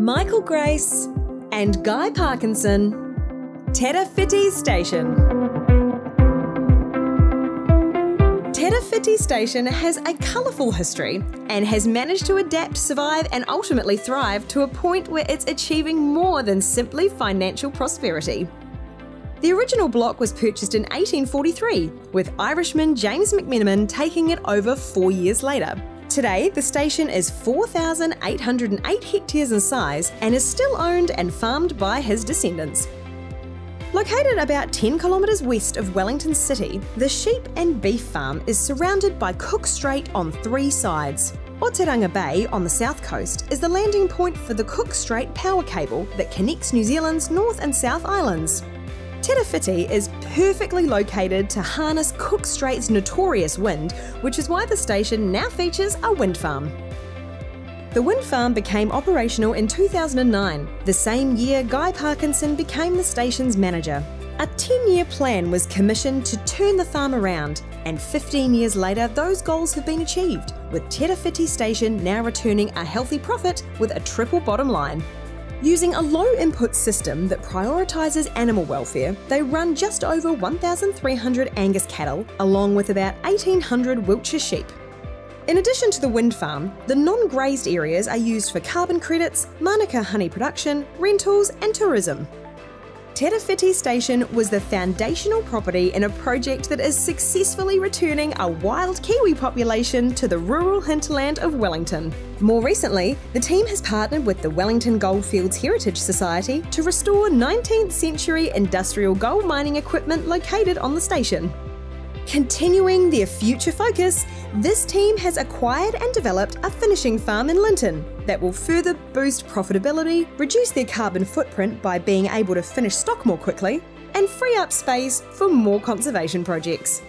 Michael Grace and Guy Parkinson, Terawhiti Station. Terawhiti Station has a colourful history and has managed to adapt, survive, and ultimately thrive to a point where it's achieving more than simply financial prosperity. The original block was purchased in 1843, with Irishman James McMenamin taking it over four years later. Today, the station is 4,808 hectares in size and is still owned and farmed by his descendants. Located about 10 kilometres west of Wellington City, the sheep and beef farm is surrounded by Cook Strait on three sides. Oteranga Bay on the south coast is the landing point for the Cook Strait power cable that connects New Zealand's North and South Islands. Terawhiti is perfectly located to harness Cook Strait's notorious wind, which is why the station now features a wind farm. The wind farm became operational in 2009, the same year Guy Parkinson became the station's manager. A 10 year plan was commissioned to turn the farm around, and 15 years later, those goals have been achieved, with Terawhiti Station now returning a healthy profit with a triple bottom line. Using a low input system that prioritises animal welfare, they run just over 1,300 Angus cattle, along with about 1,800 Wiltshire sheep. In addition to the wind farm, the non grazed areas are used for carbon credits, Manuka honey production, rentals, and tourism. Terawhiti Station was the foundational property in a project that is successfully returning a wild Kiwi population to the rural hinterland of Wellington. More recently, the team has partnered with the Wellington Goldfields Heritage Society to restore 19th century industrial gold mining equipment located on the station. Continuing their future focus, this team has acquired and developed a finishing farm in Linton that will further boost profitability, reduce their carbon footprint by being able to finish stock more quickly, and free up space for more conservation projects.